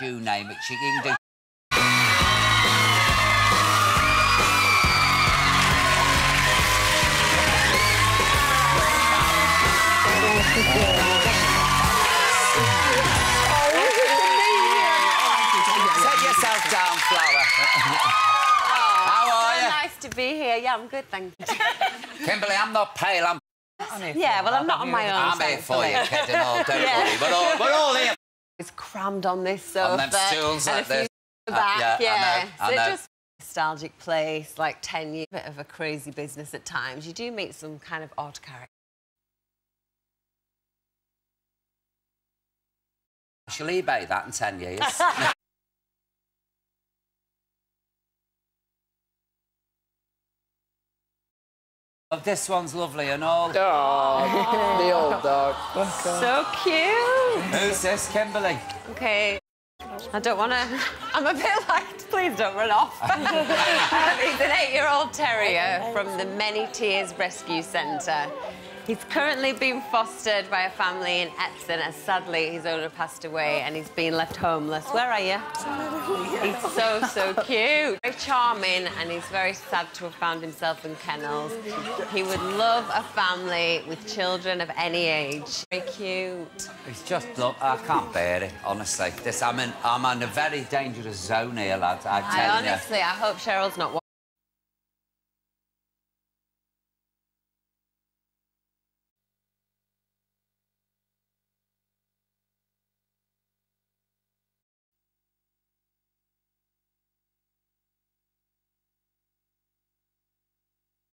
you name it. She can do. Set yourself down, Flower. Oh, How are you? Nice to be here. Yeah, I'm good, thank you. Kimberley, I'm not pale. I'm, yeah, well, I'm not on my own. I'm here for you, thankfully. kid, and all. Don't Yeah. worry. We're all, we're all here. It's crammed on this sofa. On them stools like this. the Uh, back, yeah, I yeah. know, I so just nostalgic place, like 10 years, bit of a crazy business at times. You do meet some kind of odd characters. I shall eBay that in 10 years. Oh, this one's lovely and all. Oh, the old dog. So cute. Who's this, Kimberley? Okay. I don't want to. I'm a bit like, please don't run off. He's an eight-year-old terrier from the Many Tears Rescue Centre. He's currently being fostered by a family in Epsom, as sadly his owner passed away and he's been left homeless. Where are you? He's so, so cute. Very charming and he's very sad to have found himself in kennels. He would love a family with children of any age. Very cute. He's just, look, I can't bear it, honestly. This, I'm in, I'm in a very dangerous zone here, lad, I tell I you. honestly, I hope Cheryl's not watching.